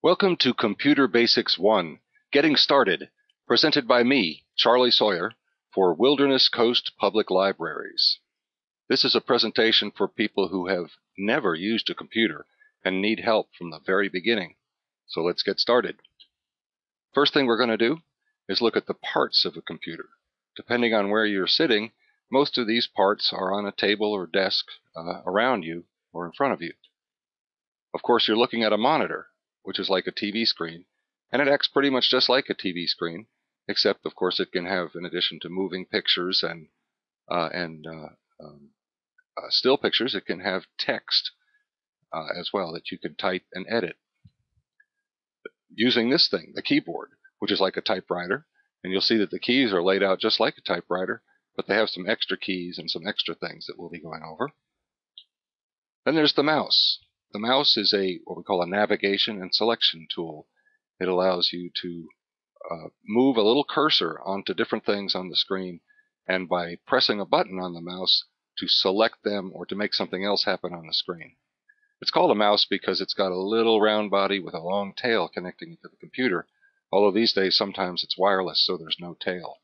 Welcome to Computer Basics 1, Getting Started, presented by me, Charlie Sawyer, for Wilderness Coast Public Libraries. This is a presentation for people who have never used a computer and need help from the very beginning. So let's get started. First thing we're going to do is look at the parts of a computer. Depending on where you're sitting, most of these parts are on a table or desk uh, around you or in front of you. Of course, you're looking at a monitor, which is like a TV screen, and it acts pretty much just like a TV screen, except, of course, it can have, in addition to moving pictures and uh, and uh, um, uh, still pictures, it can have text uh, as well that you can type and edit using this thing, the keyboard, which is like a typewriter. And you'll see that the keys are laid out just like a typewriter, but they have some extra keys and some extra things that we'll be going over. Then there's the mouse. The mouse is a what we call a navigation and selection tool. It allows you to uh, move a little cursor onto different things on the screen, and by pressing a button on the mouse to select them or to make something else happen on the screen. It's called a mouse because it's got a little round body with a long tail connecting it to the computer, although these days sometimes it's wireless so there's no tail.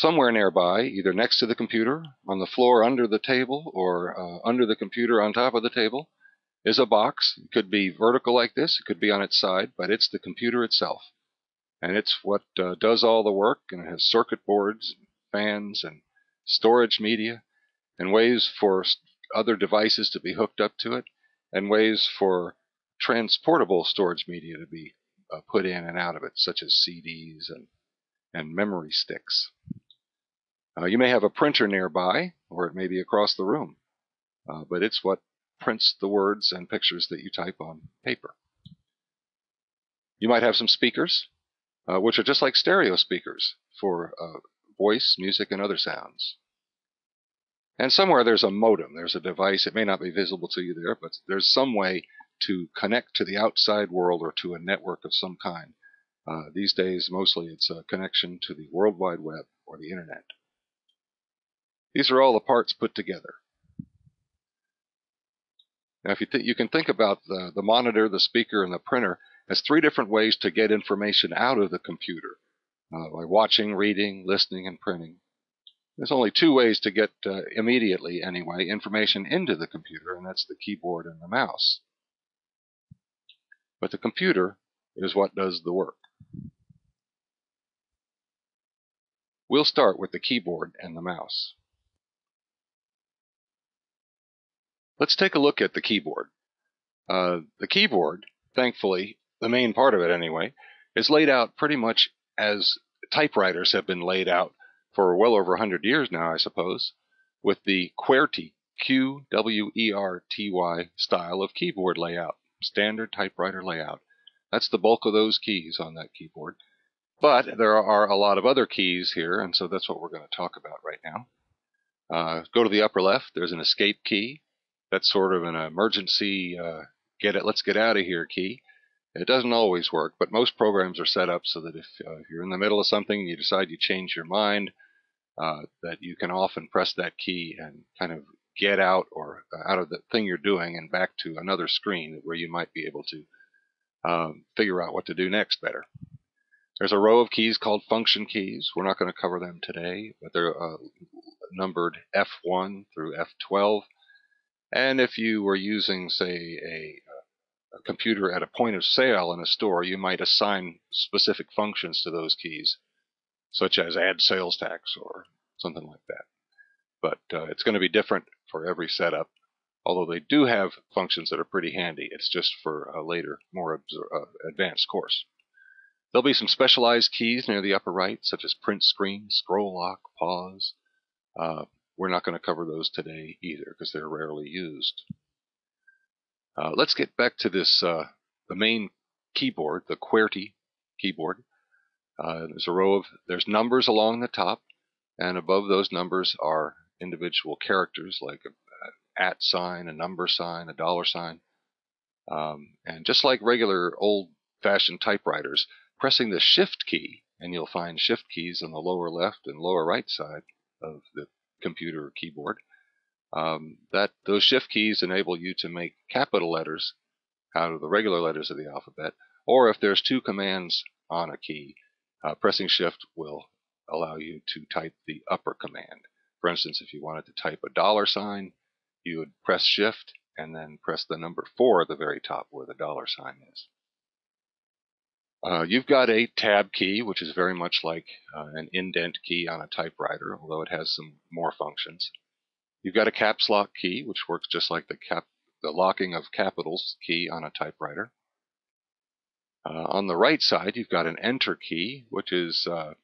Somewhere nearby, either next to the computer, on the floor under the table, or uh, under the computer on top of the table, is a box. It could be vertical like this, it could be on its side, but it's the computer itself. And it's what uh, does all the work, and it has circuit boards, fans, and storage media, and ways for other devices to be hooked up to it, and ways for transportable storage media to be uh, put in and out of it, such as CDs and, and memory sticks. Uh, you may have a printer nearby, or it may be across the room, uh, but it's what prints the words and pictures that you type on paper. You might have some speakers, uh, which are just like stereo speakers for uh, voice, music, and other sounds. And somewhere there's a modem. There's a device. It may not be visible to you there, but there's some way to connect to the outside world or to a network of some kind. Uh, these days, mostly it's a connection to the World Wide Web or the Internet. These are all the parts put together. Now, if you, you can think about the, the monitor, the speaker, and the printer as three different ways to get information out of the computer uh, by watching, reading, listening, and printing. There's only two ways to get, uh, immediately anyway, information into the computer, and that's the keyboard and the mouse. But the computer is what does the work. We'll start with the keyboard and the mouse. Let's take a look at the keyboard. Uh, the keyboard, thankfully, the main part of it anyway, is laid out pretty much as typewriters have been laid out for well over 100 years now, I suppose, with the QWERTY, Q W E R T Y style of keyboard layout, standard typewriter layout. That's the bulk of those keys on that keyboard. But there are a lot of other keys here, and so that's what we're going to talk about right now. Uh, go to the upper left, there's an escape key that's sort of an emergency uh, get it, let's get out of here key. It doesn't always work, but most programs are set up so that if, uh, you're in the middle of something and you decide you change your mind, uh, that you can often press that key and kind of get out or uh, out of the thing you're doing and back to another screen where you might be able to um, figure out what to do next better. There's a row of keys called function keys. We're not going to cover them today, but they're uh, numbered F1 through F12. And if you were using, say, a, a, computer at a point of sale in a store, you might assign specific functions to those keys, such as add sales tax or something like that. But uh, it's going to be different for every setup, although they do have functions that are pretty handy. It's just for a later, more uh, advanced course. There'll be some specialized keys near the upper right, such as print screen, scroll lock, pause, uh, we're not going to cover those today either because they're rarely used. Uh, let's get back to this, uh, the main keyboard, the QWERTY keyboard. Uh, there's a row of, there's numbers along the top, and above those numbers are individual characters like an at sign, a number sign, a dollar sign. Um, and just like regular old-fashioned typewriters, pressing the Shift key, and you'll find Shift keys on the lower left and lower right side of the computer or keyboard. Um, that those shift keys enable you to make capital letters out of the regular letters of the alphabet, or if there's two commands on a key, uh, pressing shift will allow you to type the upper command. For instance, if you wanted to type a dollar sign, you would press shift and then press the number 4 at the very top where the dollar sign is. Uh, you've got a tab key, which is very much like uh, an indent key on a typewriter, although it has some more functions. You've got a caps lock key, which works just like the cap, the locking of capitals key on a typewriter. Uh, on the right side, you've got an enter key, which is uh,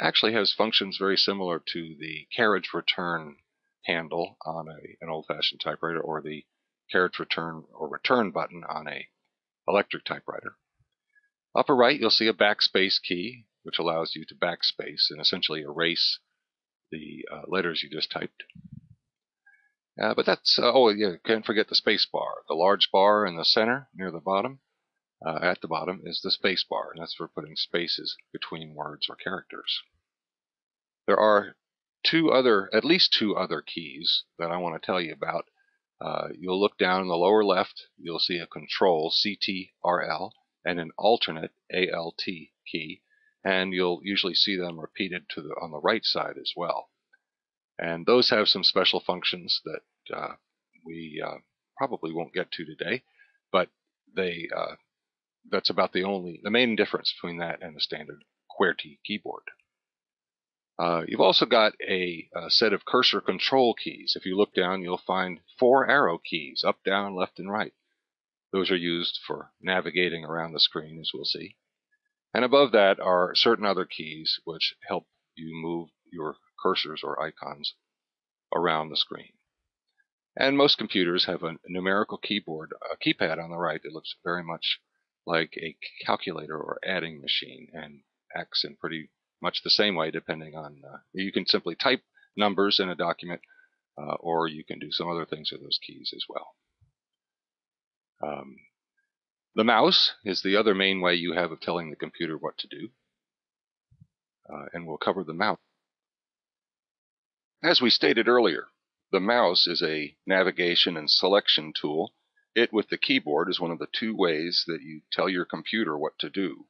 actually has functions very similar to the carriage return handle on a, an old-fashioned typewriter or the carriage return or return button on a electric typewriter. Upper right, you'll see a backspace key, which allows you to backspace and essentially erase the uh, letters you just typed. Uh, but that's, uh, oh yeah, can't forget the space bar. The large bar in the center near the bottom, uh, at the bottom is the space bar, and that's for putting spaces between words or characters. There are two other, at least two other keys that I want to tell you about. Uh, you'll look down in the lower left, you'll see a control, CTRL, and an alternate, ALT key, and you'll usually see them repeated to the, on the right side as well. And those have some special functions that uh, we uh, probably won't get to today, but they uh, that's about the only, the main difference between that and the standard QWERTY keyboard. Uh, you've also got a, a, set of cursor control keys. If you look down, you'll find four arrow keys, up, down, left, and right. Those are used for navigating around the screen, as we'll see. And above that are certain other keys which help you move your cursors or icons around the screen. And most computers have a numerical keyboard, a keypad on the right that looks very much like a calculator or adding machine and acts in pretty much the same way depending on, uh, you can simply type numbers in a document uh, or you can do some other things with those keys as well. Um, the mouse is the other main way you have of telling the computer what to do. Uh, and we'll cover the mouse. As we stated earlier, the mouse is a navigation and selection tool it with the keyboard is one of the two ways that you tell your computer what to do.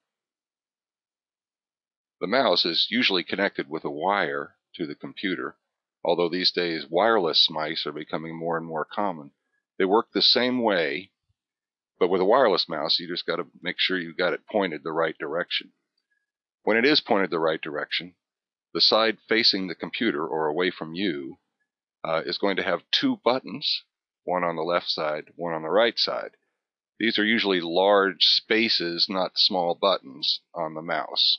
The mouse is usually connected with a wire to the computer, although these days wireless mice are becoming more and more common. They work the same way, but with a wireless mouse, you just got to make sure you got it pointed the right direction. When it is pointed the right direction, the side facing the computer or away from you uh, is going to have two buttons one on the left side, one on the right side. These are usually large spaces, not small buttons, on the mouse.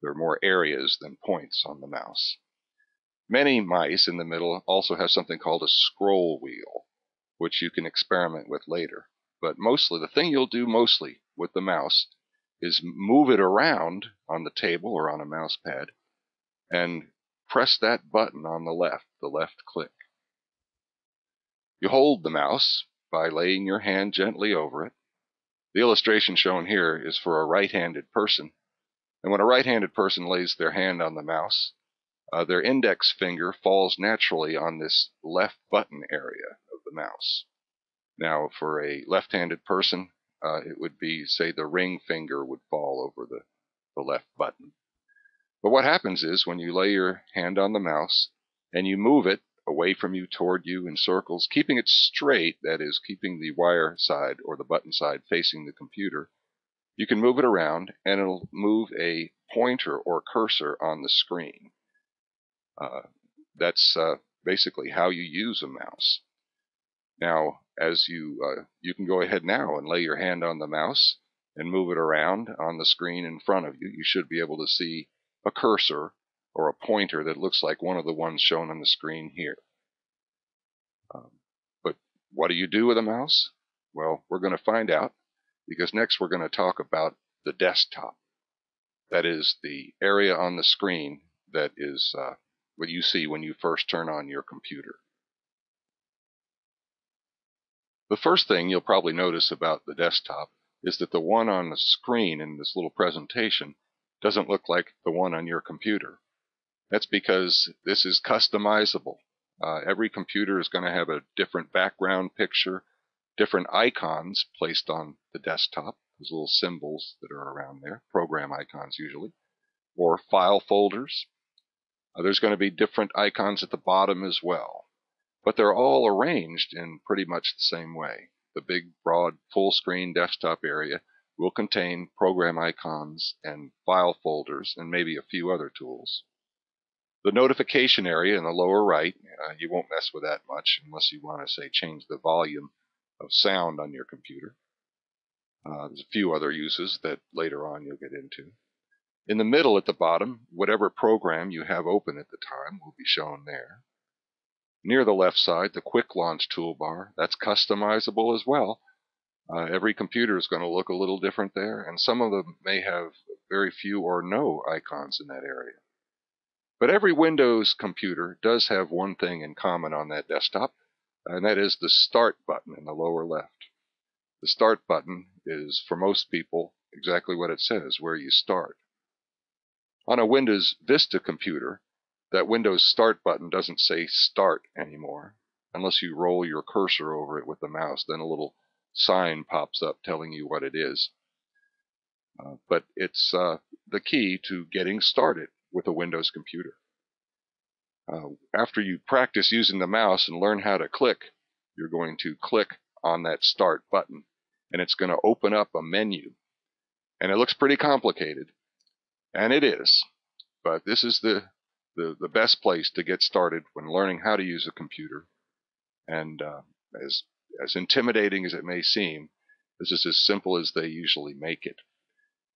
There are more areas than points on the mouse. Many mice in the middle also have something called a scroll wheel, which you can experiment with later. But mostly, the thing you'll do mostly with the mouse is move it around on the table or on a mouse pad and press that button on the left, the left click. You hold the mouse by laying your hand gently over it. The illustration shown here is for a right-handed person. And when a right-handed person lays their hand on the mouse, uh, their index finger falls naturally on this left button area of the mouse. Now, for a left-handed person, uh, it would be, say, the ring finger would fall over the, the left button. But what happens is when you lay your hand on the mouse and you move it away from you, toward you in circles, keeping it straight, that is, keeping the wire side or the button side facing the computer. You can move it around and it'll move a pointer or cursor on the screen. Uh, that's uh, basically how you use a mouse. Now, as you uh, you can go ahead now and lay your hand on the mouse and move it around on the screen in front of you. You should be able to see a cursor or a pointer that looks like one of the ones shown on the screen here. Um, but what do you do with a mouse? Well, we're going to find out because next we're going to talk about the desktop. That is the area on the screen that is uh, what you see when you first turn on your computer. The first thing you'll probably notice about the desktop is that the one on the screen in this little presentation doesn't look like the one on your computer. That's because this is customizable. Uh, every computer is going to have a different background picture, different icons placed on the desktop, those little symbols that are around there, program icons usually, or file folders. Uh, there's going to be different icons at the bottom as well, but they're all arranged in pretty much the same way. The big, broad, full screen desktop area will contain program icons and file folders and maybe a few other tools. The notification area in the lower right, uh, you won't mess with that much unless you want to say change the volume of sound on your computer. Uh, there's a few other uses that later on you'll get into. In the middle at the bottom, whatever program you have open at the time will be shown there. Near the left side, the quick launch toolbar, that's customizable as well. Uh, every computer is going to look a little different there, and some of them may have very few or no icons in that area. But every Windows computer does have one thing in common on that desktop, and that is the Start button in the lower left. The Start button is, for most people, exactly what it says, where you start. On a Windows Vista computer, that Windows Start button doesn't say Start anymore, unless you roll your cursor over it with the mouse. Then a little sign pops up telling you what it is. Uh, but it's uh, the key to getting started with a Windows computer. Uh, after you practice using the mouse and learn how to click, you're going to click on that Start button, and it's going to open up a menu. And it looks pretty complicated, and it is. But this is the, the, the best place to get started when learning how to use a computer. And uh, as, as intimidating as it may seem, this is as simple as they usually make it.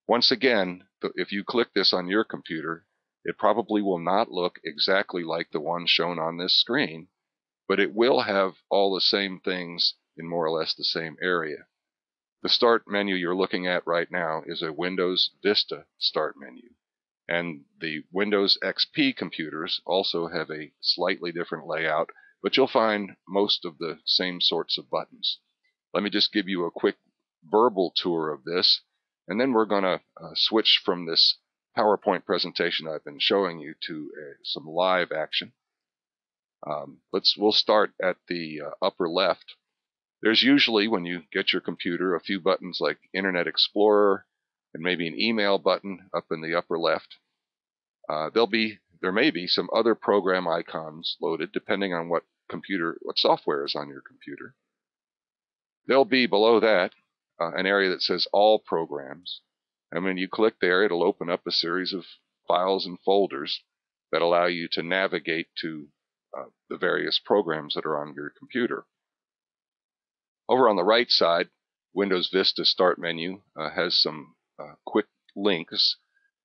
Once again, if you click this on your computer, it probably will not look exactly like the one shown on this screen, but it will have all the same things in more or less the same area. The start menu you're looking at right now is a Windows Vista start menu. And the Windows XP computers also have a slightly different layout, but you'll find most of the same sorts of buttons. Let me just give you a quick verbal tour of this, and then we're going to uh, switch from this PowerPoint presentation I've been showing you to uh, some live action. Um, let's we'll start at the uh, upper left. There's usually, when you get your computer, a few buttons like Internet Explorer and maybe an email button up in the upper left. Uh, there'll be there may be some other program icons loaded depending on what computer what software is on your computer. There'll be below that uh, an area that says All Programs. And when you click there, it'll open up a series of files and folders that allow you to navigate to uh, the various programs that are on your computer. Over on the right side, Windows Vista Start menu uh, has some uh, quick links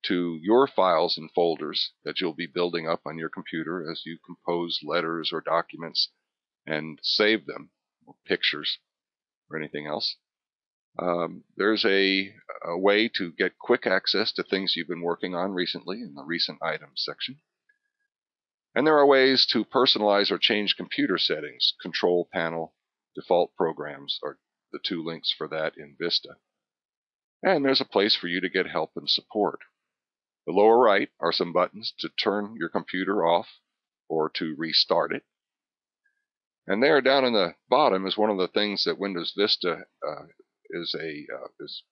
to your files and folders that you'll be building up on your computer as you compose letters or documents and save them, or pictures, or anything else. Um, there's a, a, way to get quick access to things you've been working on recently in the recent items section. And there are ways to personalize or change computer settings, control panel, default programs are the two links for that in Vista. And there's a place for you to get help and support. The lower right are some buttons to turn your computer off or to restart it. And there down in the bottom is one of the things that Windows Vista uh, is a uh, is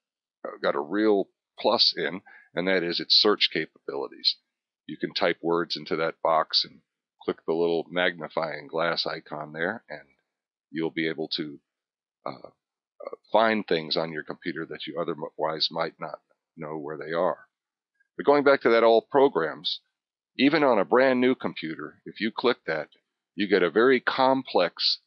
uh, got a real plus in, and that is its search capabilities. You can type words into that box and click the little magnifying glass icon there, and you'll be able to uh, find things on your computer that you otherwise might not know where they are. But going back to that all programs, even on a brand new computer, if you click that, you get a very complex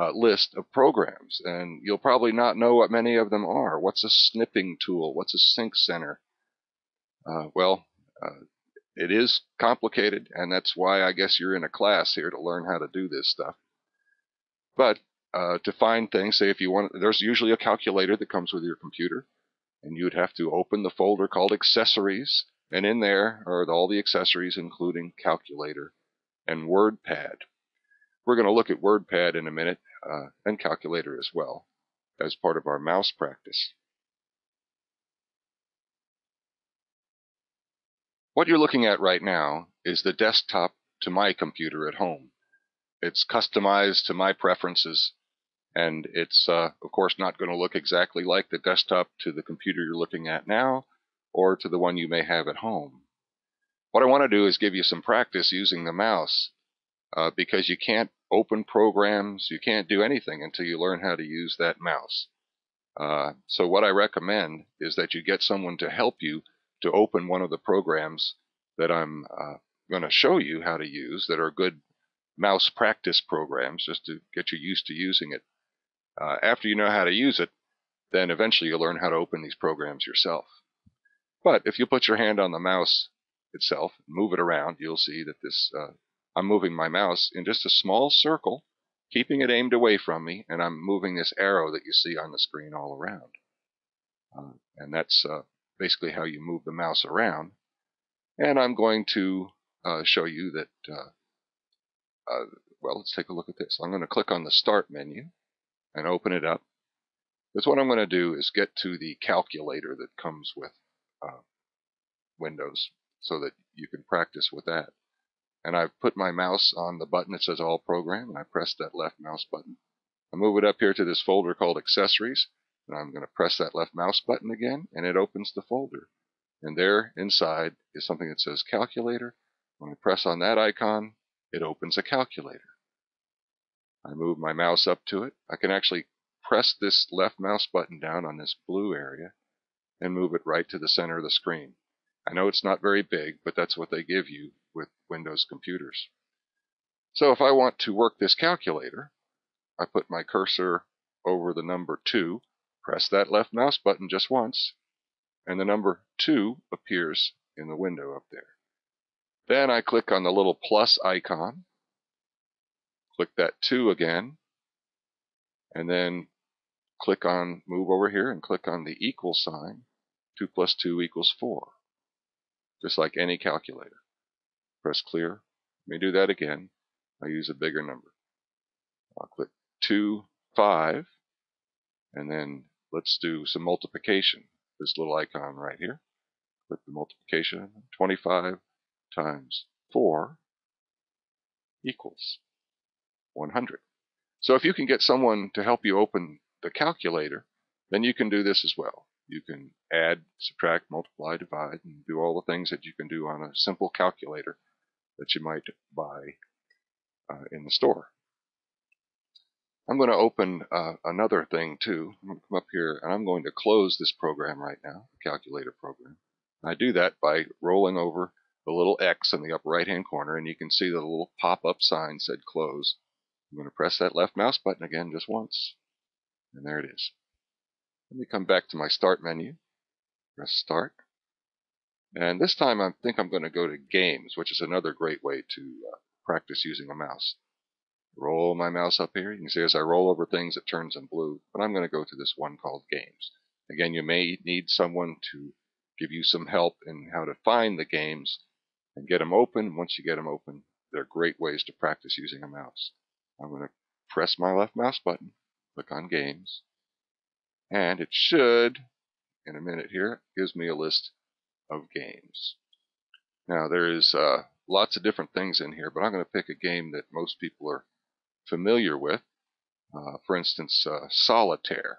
uh, list of programs, and you'll probably not know what many of them are. What's a snipping tool? What's a sync center? Uh, well, uh, it is complicated, and that's why I guess you're in a class here to learn how to do this stuff. But uh, to find things, say if you want, there's usually a calculator that comes with your computer, and you'd have to open the folder called accessories, and in there are all the accessories, including calculator and WordPad. We're going to look at WordPad in a minute, uh, and calculator as well, as part of our mouse practice. What you're looking at right now is the desktop to my computer at home. It's customized to my preferences, And it's, uh, of course, not going to look exactly like the desktop to the computer you're looking at now or to the one you may have at home. What I want to do is give you some practice using the mouse uh, because you can't open programs, you can't do anything until you learn how to use that mouse. Uh, so what I recommend is that you get someone to help you to open one of the programs that I'm uh, going to show you how to use that are good mouse practice programs just to get you used to using it. Uh, after you know how to use it, then eventually you'll learn how to open these programs yourself. But if you put your hand on the mouse itself, move it around, you'll see that this, uh, I'm moving my mouse in just a small circle, keeping it aimed away from me, and I'm moving this arrow that you see on the screen all around. Uh, and that's uh, basically how you move the mouse around. And I'm going to uh, show you that, uh, well, let's take a look at this. I'm going to click on the Start menu and open it up. Because what I'm going to do is get to the calculator that comes with uh, Windows so that you can practice with that. And I've put my mouse on the button that says All Program, and I press that left mouse button. I move it up here to this folder called Accessories, and I'm going to press that left mouse button again, and it opens the folder. And there inside is something that says Calculator. When I press on that icon, it opens a calculator. I move my mouse up to it. I can actually press this left mouse button down on this blue area and move it right to the center of the screen. I know it's not very big, but that's what they give you with Windows computers. So if I want to work this calculator, I put my cursor over the number 2, press that left mouse button just once, and the number 2 appears in the window up there. Then I click on the little plus icon, click that 2 again, and then click on, move over here and click on the equal sign. 2 plus 2 equals 4, just like any calculator. Press clear. Let me do that again. I use a bigger number. I'll click 2, 5, and then let's do some multiplication. This little icon right here. Click the multiplication. 25 times 4 equals 100. So if you can get someone to help you open the calculator, then you can do this as well. You can add, subtract, multiply, divide, and do all the things that you can do on a simple calculator that you might buy uh, in the store. I'm going to open uh, another thing too. I'm going to come up here and I'm going to close this program right now, the calculator program. I do that by rolling over the little X in the upper right hand corner and you can see the little pop-up sign said close. I'm going to press that left mouse button again just once and there it is. Let me come back to my start menu, press start. And this time I think I'm going to go to games, which is another great way to uh, practice using a mouse roll my mouse up here. You can see as I roll over things, it turns in blue. But I'm going to go to this one called Games. Again, you may need someone to give you some help in how to find the games and get them open. Once you get them open, they're great ways to practice using a mouse. I'm going to press my left mouse button, click on Games, and it should, in a minute here, gives me a list of games. Now, there is uh, lots of different things in here, but I'm going to pick a game that most people are familiar with. Uh, for instance, uh, solitaire.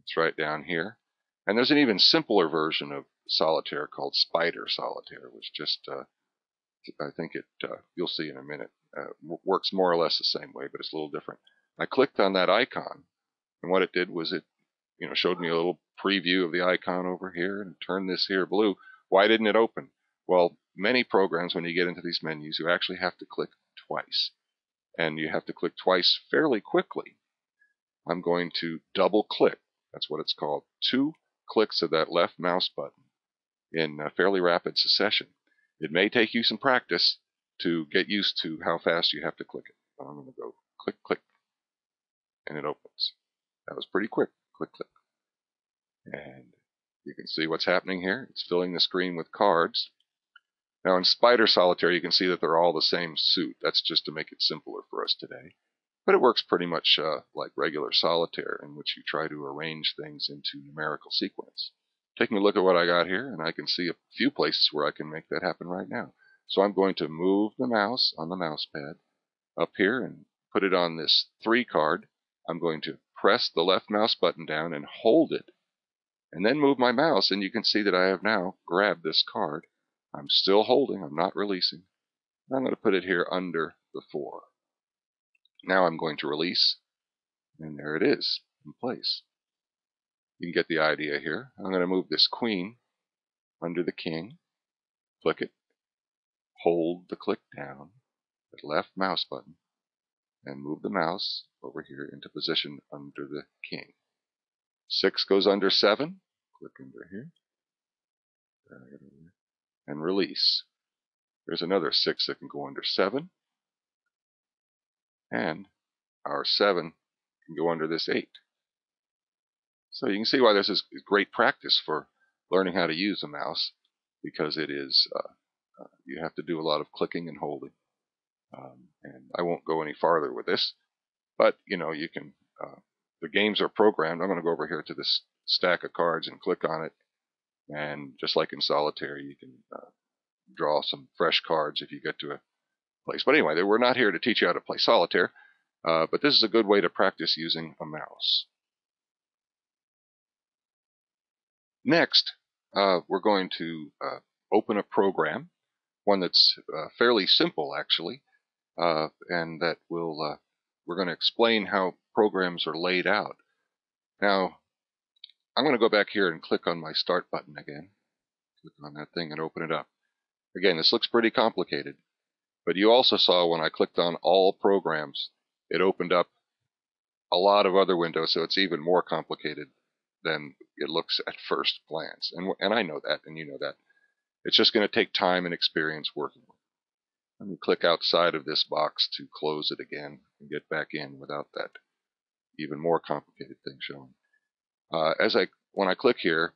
It's right down here. And there's an even simpler version of solitaire called spider solitaire, which just, uh, I think it, uh, you'll see in a minute, uh, works more or less the same way, but it's a little different. I clicked on that icon, and what it did was it, you know, showed me a little preview of the icon over here and turned this here blue. Why didn't it open? Well, many programs, when you get into these menus, you actually have to click twice and you have to click twice fairly quickly. I'm going to double click. That's what it's called. Two clicks of that left mouse button in fairly rapid succession. It may take you some practice to get used to how fast you have to click it. I'm going to go click, click, and it opens. That was pretty quick. Click, click. And you can see what's happening here. It's filling the screen with cards. Now in Spider Solitaire, you can see that they're all the same suit. That's just to make it simpler for us today. But it works pretty much uh, like regular Solitaire, in which you try to arrange things into numerical sequence. Taking a look at what I got here, and I can see a few places where I can make that happen right now. So I'm going to move the mouse on the mouse pad up here and put it on this 3 card. I'm going to press the left mouse button down and hold it, and then move my mouse, and you can see that I have now grabbed this card. I'm still holding, I'm not releasing. I'm going to put it here under the 4. Now I'm going to release, and there it is in place. You can get the idea here. I'm going to move this queen under the king, click it, hold the click down, the left mouse button, and move the mouse over here into position under the king. 6 goes under 7, click under here, and release. There's another 6 that can go under 7, and our 7 can go under this 8. So you can see why this is great practice for learning how to use a mouse because it is uh, you have to do a lot of clicking and holding. Um, and I won't go any farther with this, but you know you can. Uh, the games are programmed. I'm going to go over here to this stack of cards and click on it, and just like in solitaire, you can uh, draw some fresh cards if you get to a place. But anyway, we're not here to teach you how to play solitaire, uh, but this is a good way to practice using a mouse. Next, uh, we're going to uh, open a program, one that's uh, fairly simple actually, uh, and that will uh, we're going to explain how programs are laid out. Now, I'm going to go back here and click on my Start button again. Click on that thing and open it up. Again, this looks pretty complicated, but you also saw when I clicked on All Programs, it opened up a lot of other windows, so it's even more complicated than it looks at first glance. And, and I know that, and you know that. It's just going to take time and experience working with it. Let me click outside of this box to close it again and get back in without that even more complicated thing showing. Uh, as I when I click here,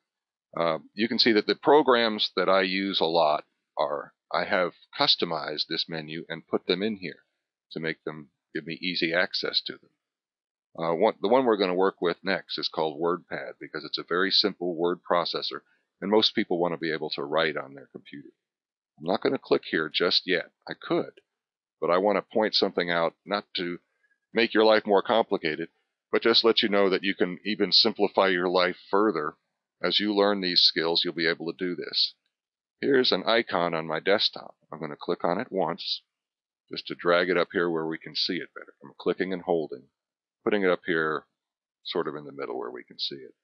uh, you can see that the programs that I use a lot are I have customized this menu and put them in here to make them give me easy access to them. Uh, one, the one we're going to work with next is called WordPad because it's a very simple word processor, and most people want to be able to write on their computer. I'm not going to click here just yet. I could, but I want to point something out not to make your life more complicated, but just let you know that you can even simplify your life further. As you learn these skills, you'll be able to do this. Here's an icon on my desktop. I'm going to click on it once just to drag it up here where we can see it better. I'm clicking and holding putting it up here sort of in the middle where we can see it.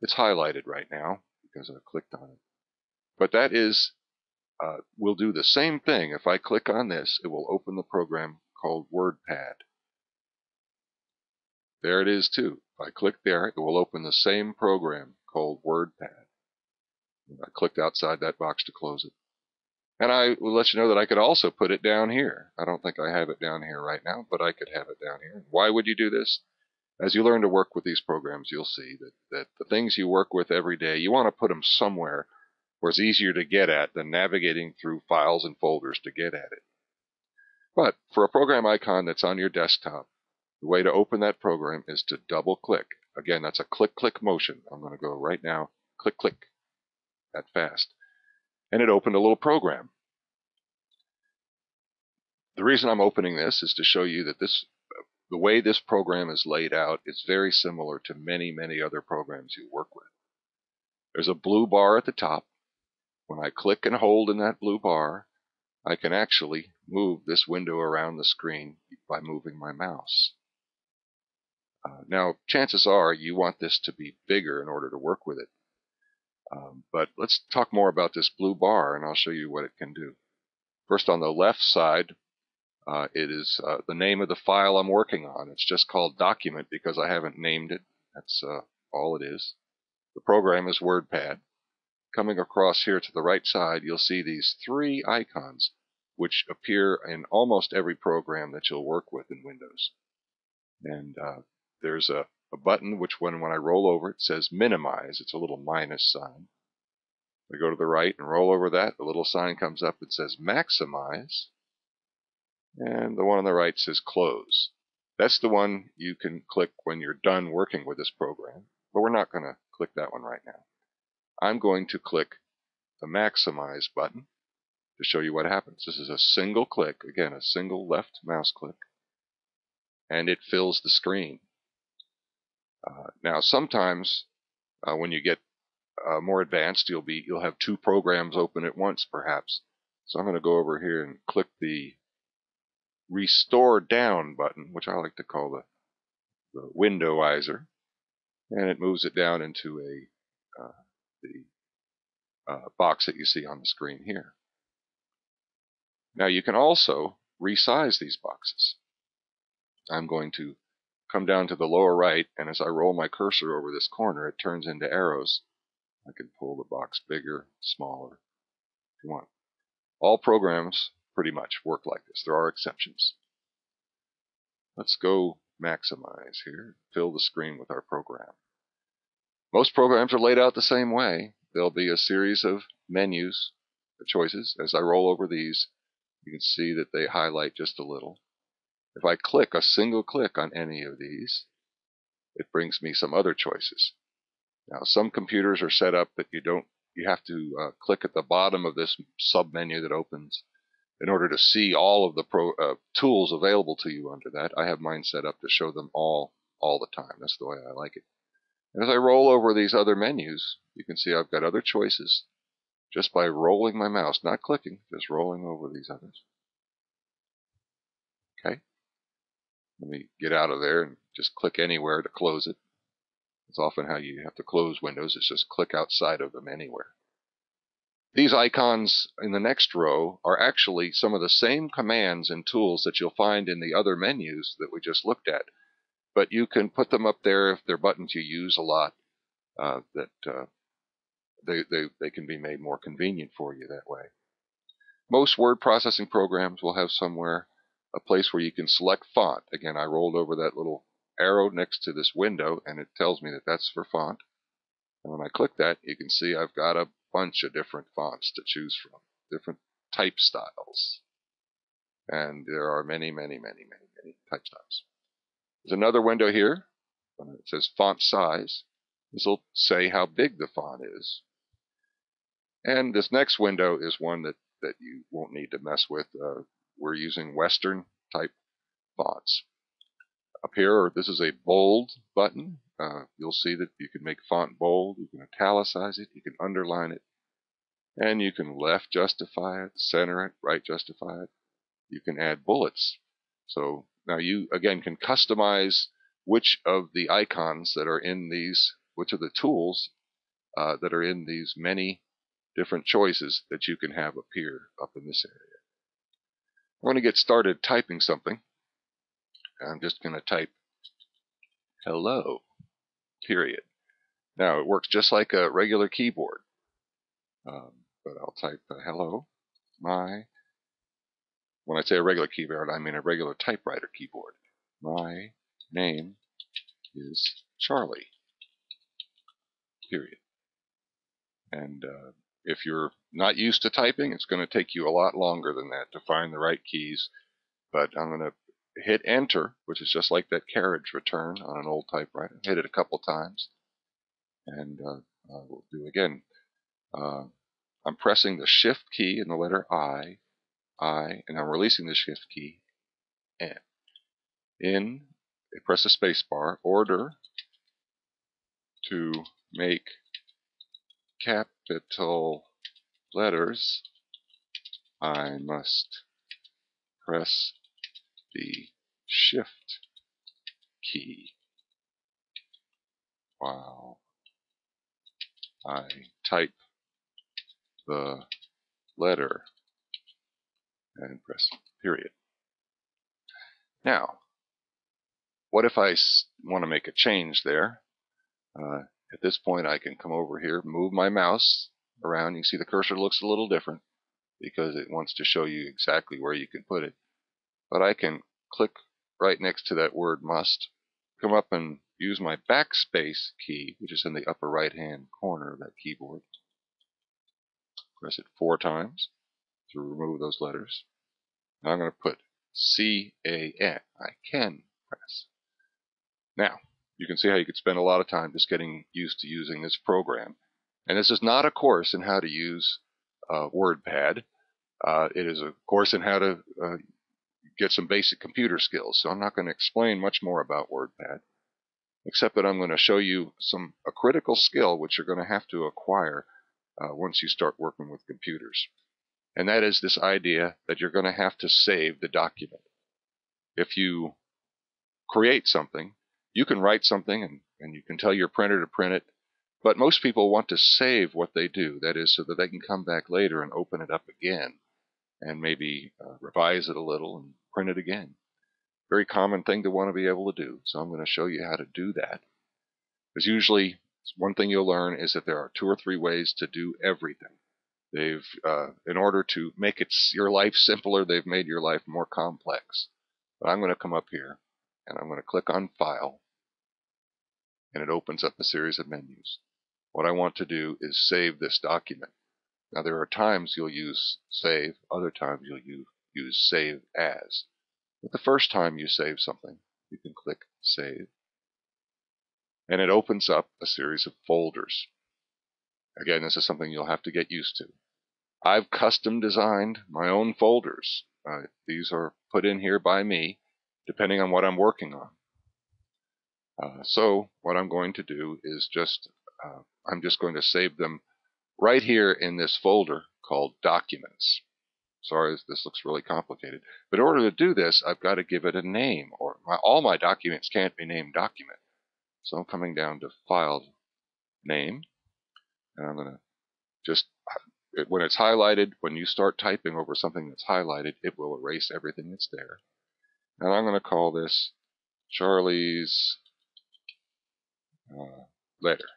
It's highlighted right now because I clicked on it. But that is, uh, we'll do the same thing. If I click on this, it will open the program called WordPad. There it is too. If I click there, it will open the same program called WordPad. I clicked outside that box to close it. And I will let you know that I could also put it down here. I don't think I have it down here right now, but I could have it down here. Why would you do this? As you learn to work with these programs, you'll see that, that the things you work with every day, you want to put them somewhere where it's easier to get at than navigating through files and folders to get at it. But for a program icon that's on your desktop, the way to open that program is to double click. Again, that's a click click motion. I'm going to go right now, click click, that fast and it opened a little program. The reason I'm opening this is to show you that this, the way this program is laid out is very similar to many, many other programs you work with. There's a blue bar at the top. When I click and hold in that blue bar, I can actually move this window around the screen by moving my mouse. Uh, now, chances are you want this to be bigger in order to work with it. Um, but let's talk more about this blue bar and I'll show you what it can do. First on the left side, uh, it is uh, the name of the file I'm working on. It's just called document because I haven't named it. That's uh, all it is. The program is WordPad. Coming across here to the right side, you'll see these three icons which appear in almost every program that you'll work with in Windows. And uh, there's a a button which when, when I roll over it says minimize. It's a little minus sign. I go to the right and roll over that. The little sign comes up that says maximize. And the one on the right says close. That's the one you can click when you're done working with this program. But we're not going to click that one right now. I'm going to click the maximize button to show you what happens. This is a single click, again, a single left mouse click, and it fills the screen. Uh, now, sometimes uh, when you get uh, more advanced, you'll be you'll have two programs open at once, perhaps. So I'm going to go over here and click the Restore Down button, which I like to call the, the windowizer, and it moves it down into a uh, the uh, box that you see on the screen here. Now you can also resize these boxes. I'm going to come down to the lower right, and as I roll my cursor over this corner, it turns into arrows. I can pull the box bigger, smaller, if you want. All programs pretty much work like this. There are exceptions. Let's go maximize here, fill the screen with our program. Most programs are laid out the same way. There'll be a series of menus, choices. As I roll over these, you can see that they highlight just a little. If I click a single click on any of these, it brings me some other choices. Now, some computers are set up that you don't, you have to uh, click at the bottom of this submenu that opens in order to see all of the pro, uh, tools available to you under that. I have mine set up to show them all all the time. That's the way I like it. as I roll over these other menus, you can see I've got other choices just by rolling my mouse, not clicking, just rolling over these others. Okay. Let me get out of there and just click anywhere to close it. It's often how you have to close windows, is just click outside of them anywhere. These icons in the next row are actually some of the same commands and tools that you'll find in the other menus that we just looked at. But you can put them up there if they're buttons you use a lot, uh, that uh, they, they, they can be made more convenient for you that way. Most word processing programs will have somewhere a place where you can select font. Again, I rolled over that little arrow next to this window and it tells me that that's for font. And when I click that, you can see I've got a bunch of different fonts to choose from, different type styles. And there are many, many, many, many, many type styles. There's another window here. It says font size. This will say how big the font is. And this next window is one that, that you won't need to mess with. Uh, we're using Western type fonts. Up here, this is a bold button. Uh, you'll see that you can make font bold, you can italicize it, you can underline it, and you can left justify it, center it, right justify it. You can add bullets. So now you, again, can customize which of the icons that are in these, which of the tools uh, that are in these many different choices that you can have appear up in this area. I'm going to get started typing something. I'm just going to type hello, period. Now, it works just like a regular keyboard. Um, but I'll type uh, hello, my, when I say a regular keyboard, I mean a regular typewriter keyboard. My name is Charlie, period. And uh, if you're not used to typing, it's going to take you a lot longer than that to find the right keys. But I'm going to hit enter, which is just like that carriage return on an old typewriter. Hit it a couple times, and uh, uh, we'll do again. Uh, I'm pressing the shift key in the letter I, I, and I'm releasing the shift key, N. In, press the space bar, order to make capital letters, I must press the shift key while I type the letter and press period. Now, what if I want to make a change there? Uh, at this point, I can come over here, move my mouse around. You can see the cursor looks a little different because it wants to show you exactly where you can put it. But I can click right next to that word must, come up and use my backspace key, which is in the upper right hand corner of that keyboard. Press it four times to remove those letters. Now I'm going to put C-A-N. I can press. Now, you can see how you could spend a lot of time just getting used to using this program. And this is not a course in how to use uh, WordPad. Uh, it is a course in how to uh, get some basic computer skills. So I'm not going to explain much more about WordPad. except that I'm going to show you some a critical skill which you're going to have to acquire uh, once you start working with computers. And that is this idea that you're going to have to save the document. If you create something, you can write something and, and you can tell your printer to print it, but most people want to save what they do. That is so that they can come back later and open it up again and maybe uh, revise it a little and print it again. Very common thing to want to be able to do. So I'm going to show you how to do that. Because usually one thing you'll learn is that there are two or three ways to do everything. They've, uh, in order to make it your life simpler, they've made your life more complex. But I'm going to come up here and I'm going to click on File, and it opens up a series of menus. What I want to do is save this document. Now there are times you'll use Save, other times you'll use, use Save As. But the first time you save something, you can click Save, and it opens up a series of folders. Again, this is something you'll have to get used to. I've custom designed my own folders. Uh, these are put in here by me, depending on what I'm working on. Uh, so what I'm going to do is just, uh, I'm just going to save them right here in this folder called Documents. Sorry, this looks really complicated. But in order to do this, I've got to give it a name, or my, all my documents can't be named document. So I'm coming down to File Name, and I'm going to just when it's highlighted, when you start typing over something that's highlighted, it will erase everything that's there. And I'm going to call this Charlie's uh, letter.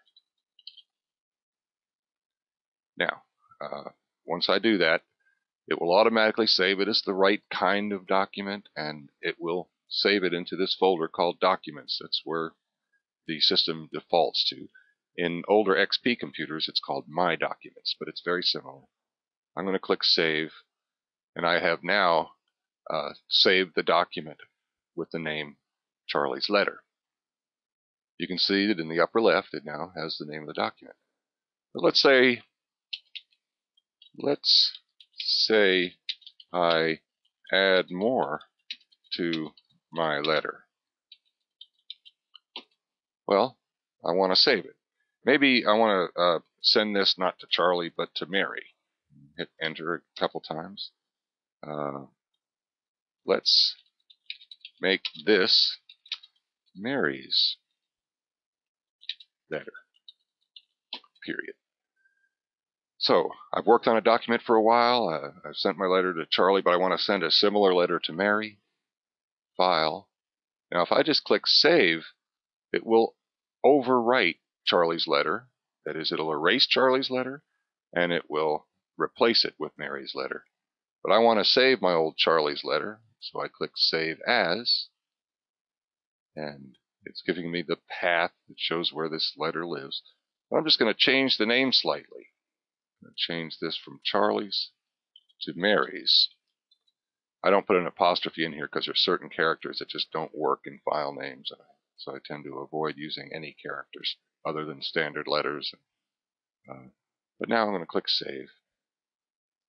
Now, uh, once I do that, it will automatically save it as the right kind of document, and it will save it into this folder called Documents. That's where the system defaults to. In older XP computers, it's called My Documents, but it's very similar. I'm going to click Save, and I have now uh, saved the document with the name Charlie's Letter. You can see that in the upper left, it now has the name of the document. But let's say, let's say I add more to my letter. Well, I want to save it. Maybe I want to uh, send this not to Charlie, but to Mary. Hit enter a couple times. Uh, let's make this Mary's letter. Period. So I've worked on a document for a while. Uh, I've sent my letter to Charlie, but I want to send a similar letter to Mary. File. Now, if I just click Save, it will overwrite Charlie's letter. That is, it'll erase Charlie's letter and it will replace it with Mary's letter. But I want to save my old Charlie's letter, so I click Save As, and it's giving me the path that shows where this letter lives. I'm just going to change the name slightly. Change this from Charlie's to Mary's. I don't put an apostrophe in here because there's certain characters that just don't work in file names, so I tend to avoid using any characters other than standard letters. Uh, but now I'm going to click Save.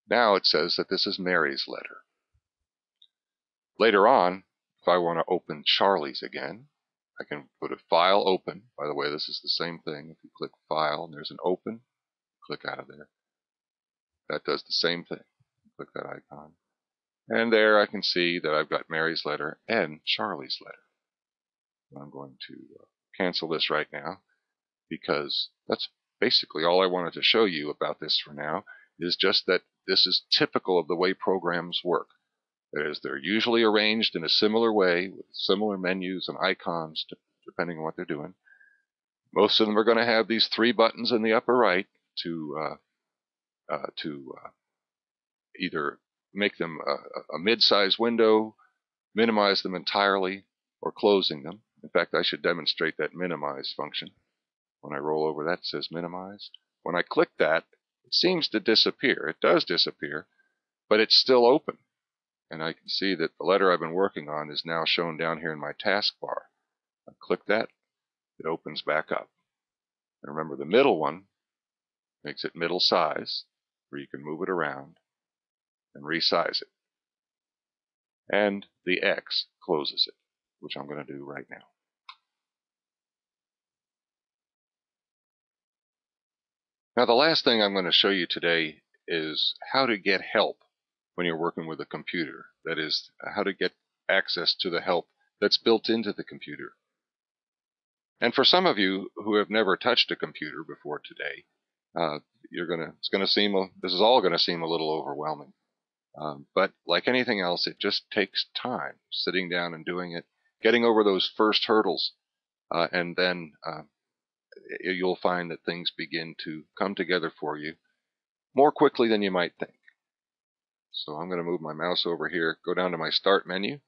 Now it says that this is Mary's letter. Later on, if I want to open Charlie's again, I can put a file open. By the way, this is the same thing. If you click File and there's an Open, click out of there. That does the same thing. Click that icon. And there I can see that I've got Mary's letter and Charlie's letter. I'm going to uh, cancel this right now because that's basically all I wanted to show you about this for now is just that this is typical of the way programs work. That is, they're usually arranged in a similar way with similar menus and icons depending on what they're doing. Most of them are going to have these three buttons in the upper right to uh, uh, to uh, either make them a, a mid-sized window, minimize them entirely, or closing them. In fact, I should demonstrate that minimize function. When I roll over that, says minimize. When I click that, it seems to disappear. It does disappear, but it's still open. And I can see that the letter I've been working on is now shown down here in my taskbar. I click that, it opens back up. And remember, the middle one makes it middle size, where you can move it around and resize it. And the X closes it, which I'm going to do right now. Now the last thing I'm going to show you today is how to get help when you're working with a computer. That is, how to get access to the help that's built into the computer. And for some of you who have never touched a computer before today, uh, you're gonna it's gonna seem a, this is all gonna seem a little overwhelming. Um, but like anything else, it just takes time sitting down and doing it, getting over those first hurdles, uh, and then uh, you'll find that things begin to come together for you more quickly than you might think. So I'm going to move my mouse over here, go down to my Start menu,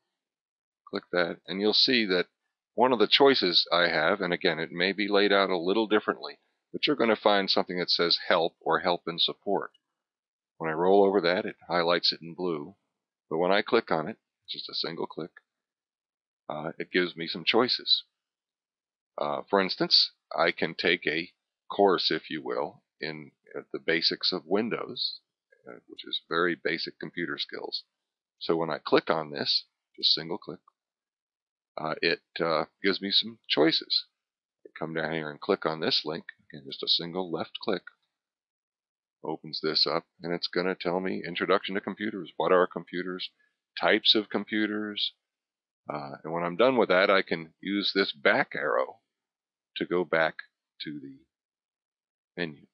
click that, and you'll see that one of the choices I have, and again, it may be laid out a little differently, but you're going to find something that says Help or Help and Support. When I roll over that, it highlights it in blue. But when I click on it, just a single click, uh, it gives me some choices. Uh, for instance, I can take a course, if you will, in uh, the basics of Windows, uh, which is very basic computer skills. So when I click on this, just single click, uh, it uh, gives me some choices. Come down here and click on this link, again, just a single left click, opens this up, and it's going to tell me Introduction to Computers. What are computers? Types of computers. Uh, and when I'm done with that, I can use this back arrow to go back to the menu.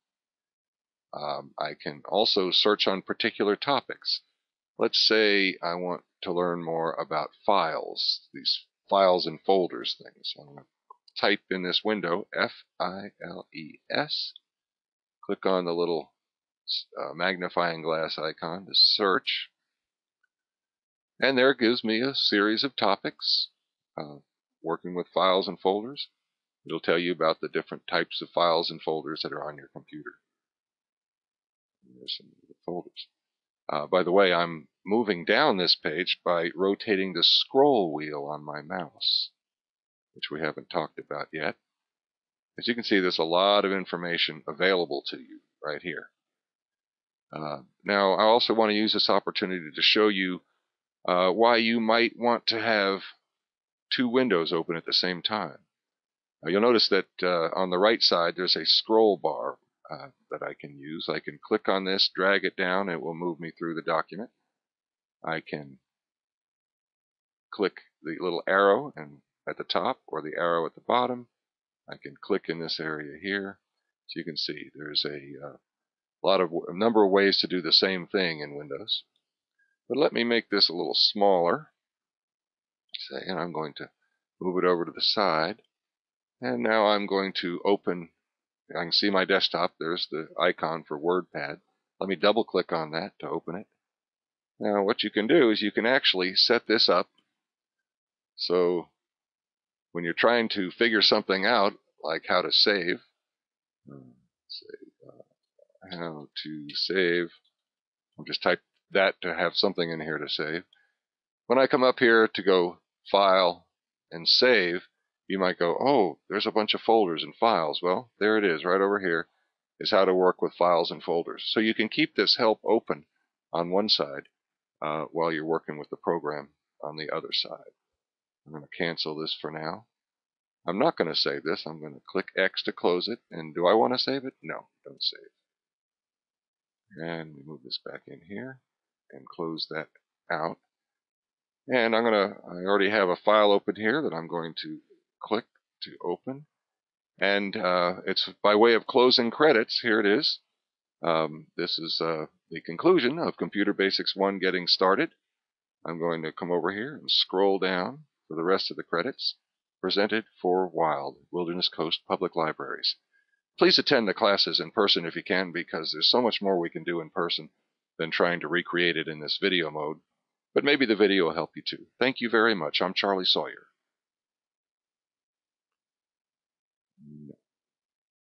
Um, I can also search on particular topics. Let's say I want to learn more about files, these files and folders things. I'm going to type in this window F-I-L-E-S, click on the little uh, magnifying glass icon to search, and there gives me a series of topics uh, working with files and folders. It'll tell you about the different types of files and folders that are on your computer. There's some folders. Uh, by the way, I'm moving down this page by rotating the scroll wheel on my mouse, which we haven't talked about yet. As you can see, there's a lot of information available to you right here. Uh, now, I also want to use this opportunity to show you uh, why you might want to have two windows open at the same time. Uh, you'll notice that uh, on the right side there's a scroll bar uh, that I can use. I can click on this, drag it down, it will move me through the document. I can click the little arrow and at the top or the arrow at the bottom. I can click in this area here. So you can see there's a uh, lot of a number of ways to do the same thing in Windows. But let me make this a little smaller. Say, and I'm going to move it over to the side. And now I'm going to open I can see my desktop. There's the icon for WordPad. Let me double click on that to open it. Now what you can do is you can actually set this up so when you're trying to figure something out, like how to save, save uh, how to save, I'll just type that to have something in here to save. When I come up here to go File and Save, you might go, oh, there's a bunch of folders and files. Well, there it is right over here is how to work with files and folders. So you can keep this help open on one side uh, while you're working with the program on the other side. I'm going to cancel this for now. I'm not going to save this. I'm going to click X to close it. And do I want to save it? No, don't save. And we move this back in here and close that out. And I'm going to, I already have a file open here that I'm going to click to open. And uh, it's by way of closing credits. Here it is. Um, this is uh, the conclusion of Computer Basics 1 getting started. I'm going to come over here and scroll down for the rest of the credits presented for WILD, Wilderness Coast Public Libraries. Please attend the classes in person if you can because there's so much more we can do in person than trying to recreate it in this video mode. But maybe the video will help you too. Thank you very much. I'm Charlie Sawyer.